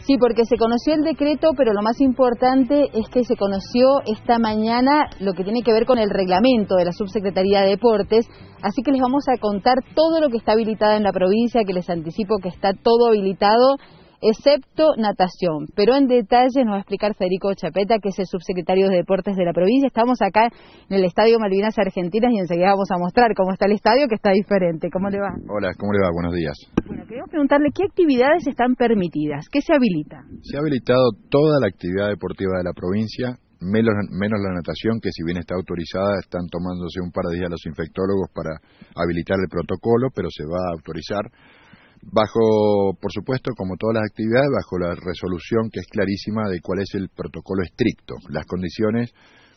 Sí, porque se conoció el decreto, pero lo más importante es que se conoció esta mañana lo que tiene que ver con el reglamento de la Subsecretaría de Deportes. Así que les vamos a contar todo lo que está habilitado en la provincia, que les anticipo que está todo habilitado excepto natación. Pero en detalle nos va a explicar Federico Chapeta, que es el subsecretario de Deportes de la provincia. Estamos acá en el Estadio Malvinas Argentinas y enseguida vamos a mostrar cómo está el estadio, que está diferente. ¿Cómo le va? Hola, ¿cómo le va? Buenos días. Bueno, queremos preguntarle qué actividades están permitidas, qué se habilita. Se ha habilitado toda la actividad deportiva de la provincia, menos, menos, la natación, que si bien está autorizada, están tomándose un par de días los infectólogos para habilitar el protocolo, pero se va a autorizar bajo, por supuesto, como todas las actividades, bajo la resolución que es clarísima de cuál es el protocolo estricto, las condiciones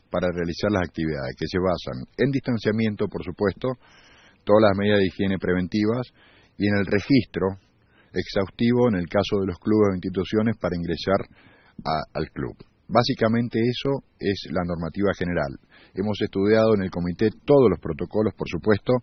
para realizar las actividades, que se basan en distanciamiento, por supuesto, todas las medidas de higiene preventivas y en el registro exhaustivo en el caso de los clubes o instituciones para ingresar al club. Básicamente eso es la normativa general. Hemos estudiado en el comité todos los protocolos, por supuesto,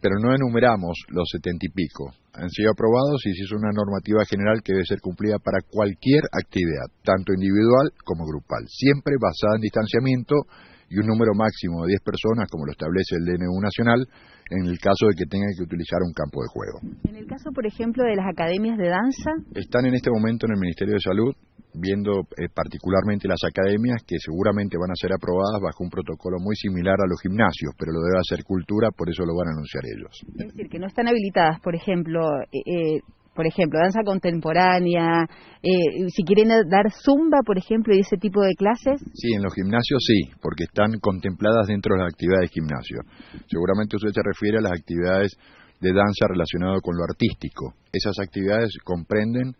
pero no enumeramos los setenta y pico. Han sido aprobados y se hizo una normativa general que debe ser cumplida para cualquier actividad, tanto individual como grupal, siempre basada en distanciamiento y un número máximo de 10 personas, como lo establece el DNU nacional, en el caso de que tengan que utilizar un campo de juego. En el caso, por ejemplo, de las academias de danza. Están en este momento en el Ministerio de Salud viendo eh, particularmente las academias que seguramente van a ser aprobadas bajo un protocolo muy similar a los gimnasios, pero lo debe hacer cultura, por eso lo van a anunciar ellos. Es decir, que no están habilitadas, por ejemplo, eh, eh, por ejemplo, danza contemporánea, si quieren dar zumba, por ejemplo, y ese tipo de clases. Sí, en los gimnasios sí, porque están contempladas dentro de las actividades de gimnasio. Seguramente usted se refiere a las actividades de danza relacionadas con lo artístico. Esas actividades comprenden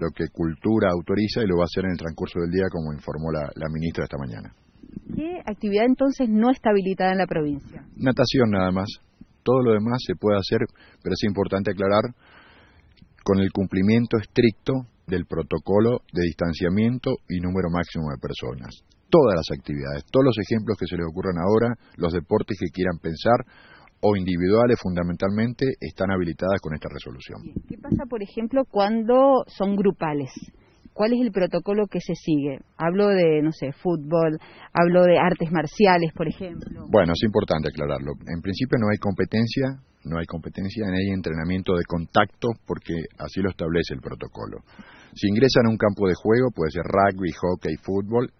lo que Cultura autoriza y lo va a hacer en el transcurso del día, como informó la, ministra esta mañana. ¿Qué actividad entonces no está habilitada en la provincia? Natación nada más. Todo lo demás se puede hacer, pero es importante aclarar con el cumplimiento estricto del protocolo de distanciamiento y número máximo de personas. Todas las actividades, todos los ejemplos que se les ocurran ahora, los deportes que quieran pensar, o individuales fundamentalmente están habilitadas con esta resolución. ¿Qué pasa, por ejemplo, cuando son grupales? ¿Cuál es el protocolo que se sigue? Hablo de, no sé, fútbol, hablo de artes marciales, por ejemplo. Bueno, es importante aclararlo. En principio no hay competencia, no hay competencia, no hay entrenamiento de contacto porque así lo establece el protocolo. Si ingresan a un campo de juego, puede ser rugby, hockey, fútbol,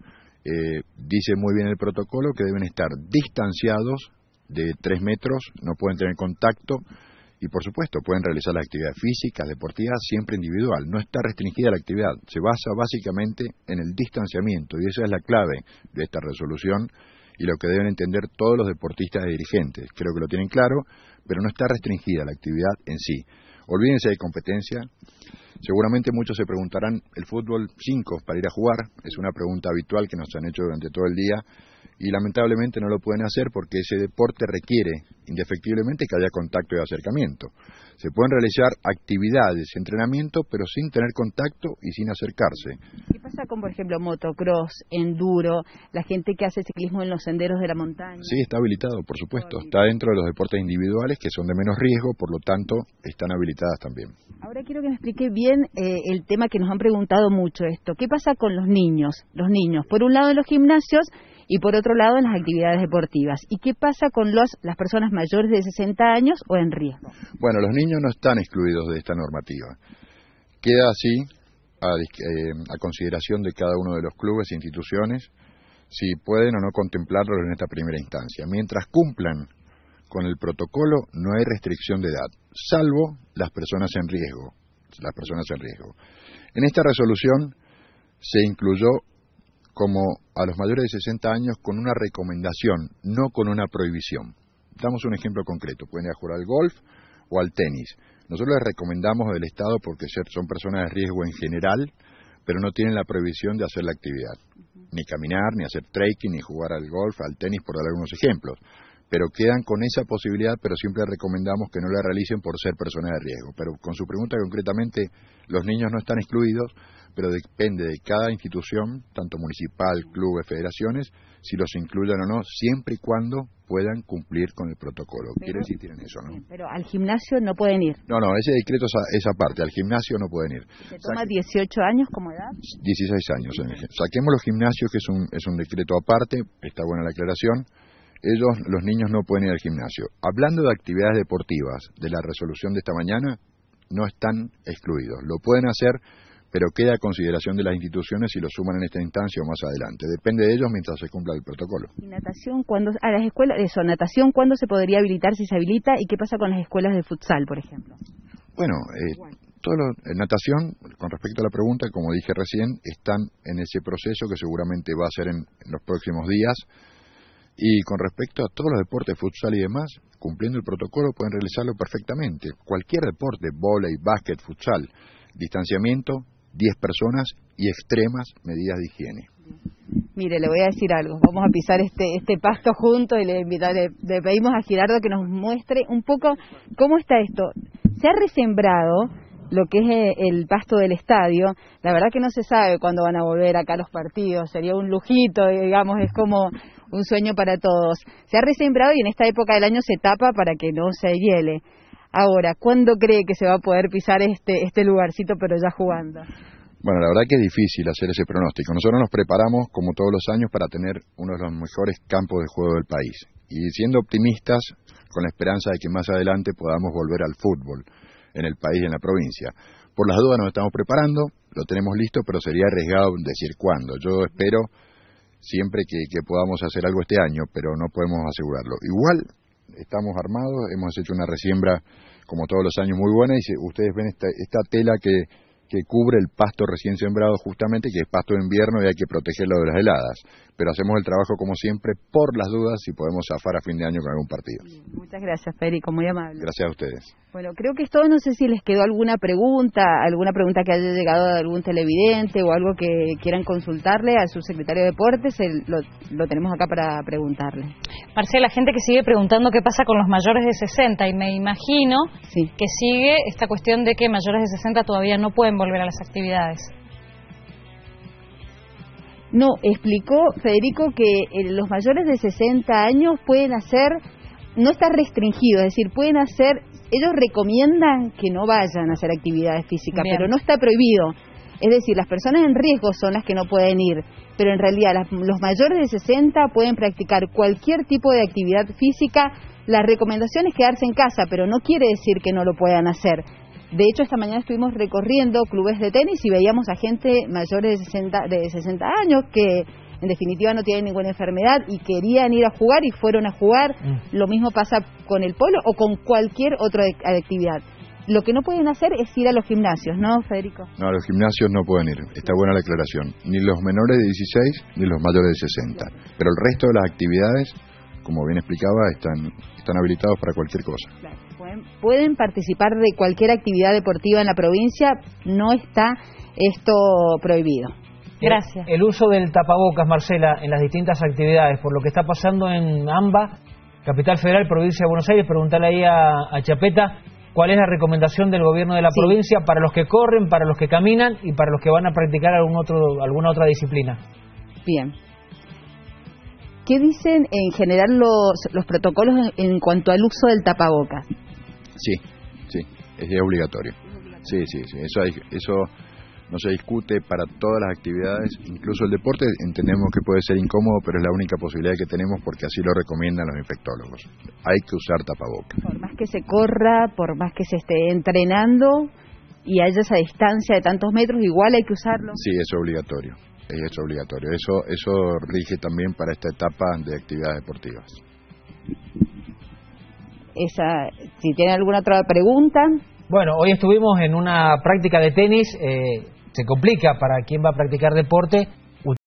eh, dice muy bien el protocolo que deben estar distanciados de tres metros, no pueden tener contacto y por supuesto pueden realizar la actividad física, deportiva, siempre individual. No está restringida la actividad, se basa básicamente en el distanciamiento y esa es la clave de esta resolución y lo que deben entender todos los deportistas y dirigentes. Creo que lo tienen claro, pero no está restringida la actividad en sí. Olvídense de competencia. Seguramente muchos se preguntarán, ¿el fútbol 5 para ir a jugar? Es una pregunta habitual que nos han hecho durante todo el día y lamentablemente no lo pueden hacer porque ese deporte requiere indefectiblemente que haya contacto y acercamiento. Se pueden realizar actividades, entrenamiento, pero sin tener contacto y sin acercarse. ¿Qué pasa con, por ejemplo, motocross, enduro, la gente que hace ciclismo en los senderos de la montaña? Sí, está habilitado, por supuesto. Está dentro de los deportes individuales que son de menos riesgo, por lo tanto, están habilitadas también. Ahora quiero que me explique bien eh, el tema que nos han preguntado mucho esto. ¿Qué pasa con los niños? Los niños, por un lado en los gimnasios y por otro lado en las actividades deportivas. ¿Y qué pasa con los, las personas mayores de 60 años o en riesgo? Bueno, los niños no están excluidos de esta normativa. Queda así a, eh, a consideración de cada uno de los clubes e instituciones si pueden o no contemplarlos en esta primera instancia. Mientras cumplan con el protocolo no hay restricción de edad, salvo las personas en riesgo, las personas en riesgo. En esta resolución se incluyó como a los mayores de 60 años con una recomendación, no con una prohibición. Damos un ejemplo concreto, pueden ir a jugar al golf o al tenis. Nosotros les recomendamos del Estado porque son personas de riesgo en general, pero no tienen la prohibición de hacer la actividad, ni caminar, ni hacer trekking, ni jugar al golf, al tenis, por dar algunos ejemplos. Pero quedan con esa posibilidad, pero siempre recomendamos que no la realicen por ser personas de riesgo. Pero con su pregunta concretamente, los niños no están excluidos, pero depende de cada institución, tanto municipal, clubes, federaciones, si los incluyan o no, siempre y cuando puedan cumplir con el protocolo. Quiere decir tienen eso, ¿no? Pero al gimnasio no pueden ir. No, no, ese decreto es esa parte, al gimnasio no pueden ir. ¿Se toma 18 años como edad? 16 años. Saquemos los gimnasios, que es un, es un decreto aparte, está buena la aclaración ellos, los niños, no pueden ir al gimnasio. Hablando de actividades deportivas, de la resolución de esta mañana, no están excluidos. Lo pueden hacer, pero queda a consideración de las instituciones si lo suman en esta instancia o más adelante. Depende de ellos mientras se cumpla el protocolo. ¿Y natación cuándo? A las escuelas, eso, natación, ¿cuándo se podría habilitar si se habilita? ¿Y qué pasa con las escuelas de futsal, por ejemplo? Bueno, eh, todo lo, natación, con respecto a la pregunta, como dije recién, están en ese proceso que seguramente va a ser en los próximos días y con respecto a todos los deportes, futsal y demás, cumpliendo el protocolo pueden realizarlo perfectamente. Cualquier deporte, volei, básquet, futsal, distanciamiento, 10 personas y extremas medidas de higiene. Mire, le voy a decir algo. Vamos a pisar este, este pasto juntos y le, le pedimos a Girardo que nos muestre un poco cómo está esto. Se ha resembrado lo que es eh, el pasto del estadio. La verdad que no se sabe cuándo van a volver acá los partidos. Sería un lujito, digamos, es como un sueño para todos. Se ha resembrado y en esta época del año se tapa para que no se hiele. Ahora, ¿cuándo cree que se va a poder pisar este, este lugarcito, pero ya jugando? Bueno, la verdad que es difícil hacer ese pronóstico. Nosotros nos preparamos, como todos los años, para tener uno de los mejores campos de juego del país. Y siendo optimistas, con la esperanza de que más adelante podamos volver al fútbol en el país y en la provincia. Por las dudas nos estamos preparando, lo tenemos listo, pero sería arriesgado decir cuándo. Yo espero siempre que, podamos hacer algo este año, pero no podemos asegurarlo. Igual estamos armados, hemos hecho una resiembra como todos los años muy buena y ustedes ven esta, esta tela que, que cubre el pasto recién sembrado justamente, que es pasto de invierno y hay que protegerlo de las heladas. Pero hacemos el trabajo como siempre por las dudas si podemos zafar a fin de año con algún partido. Muchas gracias, Federico, muy amable. Gracias a ustedes. Bueno, creo que es todo. No sé si les quedó alguna pregunta, alguna pregunta que haya llegado de algún televidente o algo que quieran consultarle al subsecretario de Deportes. lo, tenemos acá para preguntarle. Marcela, gente que sigue preguntando qué pasa con los mayores de 60 y me imagino que sigue esta cuestión de que mayores de 60 todavía no pueden volver a las actividades. No, explicó Federico que eh, los mayores de 60 años pueden hacer, no está restringido, es decir, pueden hacer ellos recomiendan que no vayan a hacer actividades físicas, pero no está prohibido. Es decir, las personas en riesgo son las que no pueden ir, pero en realidad los mayores de 60 pueden practicar cualquier tipo de actividad física. La recomendación es quedarse en casa, pero no quiere decir que no lo puedan hacer. De hecho, esta mañana estuvimos recorriendo clubes de tenis y veíamos a gente mayores de 60, de 60 años que en definitiva no tienen ninguna enfermedad y querían ir a jugar y fueron a jugar. Mm. Lo mismo pasa con el polo o con cualquier otra actividad. Lo que no pueden hacer es ir a los gimnasios, ¿no, Federico? No, los gimnasios no pueden ir. Está buena la aclaración. Ni los menores de 16 ni los mayores de 60. Pero el resto de las actividades, como bien explicaba, están, están habilitados para cualquier cosa. Pueden, pueden participar de cualquier actividad deportiva en la provincia. No está esto prohibido. Gracias. El, uso del tapabocas, Marcela, en las distintas actividades, por lo que está pasando en AMBA, Capital Federal, Provincia de Buenos Aires, preguntarle ahí a, Chapeta cuál es la recomendación del gobierno de la provincia para los que corren, para los que caminan y para los que van a practicar algún otro, alguna otra disciplina. Bien. ¿Qué dicen en general los, los protocolos en, cuanto al uso del tapabocas? Sí, sí, es obligatorio. Sí, sí, sí. Eso, hay, eso no se discute para todas las actividades, incluso el deporte entendemos que puede ser incómodo, pero es la única posibilidad que tenemos porque así lo recomiendan los infectólogos. Hay que usar tapabocas. Por más que se corra, por más que se esté entrenando y haya esa distancia de tantos metros, igual hay que usarlo. Sí, es obligatorio. Es obligatorio. Eso, eso rige también para esta etapa de actividades deportivas. Esa, si tiene alguna otra pregunta. Bueno, hoy estuvimos en una práctica de tenis. Eh, se complica para quien va a practicar deporte